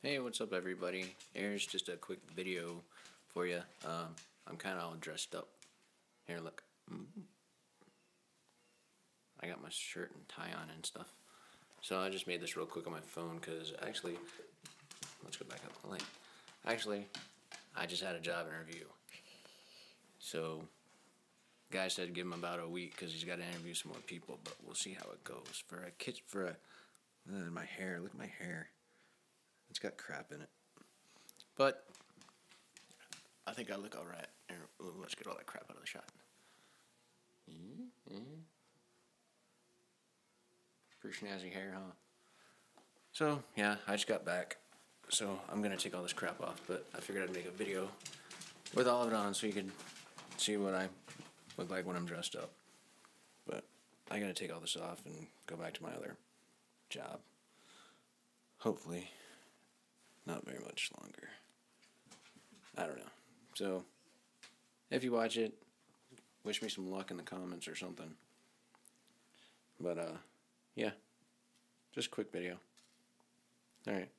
Hey, what's up, everybody? Here's just a quick video for you. Um, I'm kind of all dressed up. Here, look. I got my shirt and tie on and stuff. So I just made this real quick on my phone because actually, let's go back up the link. Actually, I just had a job interview. So, guy said give him about a week because he's got to interview some more people, but we'll see how it goes. For a kit, for a, uh, my hair, look at my hair. It's got crap in it. But I think I look all right. Here, let's get all that crap out of the shot. Mm-hmm. Pretty snazzy hair, huh? So, yeah, I just got back. So I'm going to take all this crap off, but I figured I'd make a video with all of it on so you could see what I look like when I'm dressed up. But I got to take all this off and go back to my other job. Hopefully much longer. I don't know. So, if you watch it, wish me some luck in the comments or something. But, uh, yeah. Just quick video. Alright.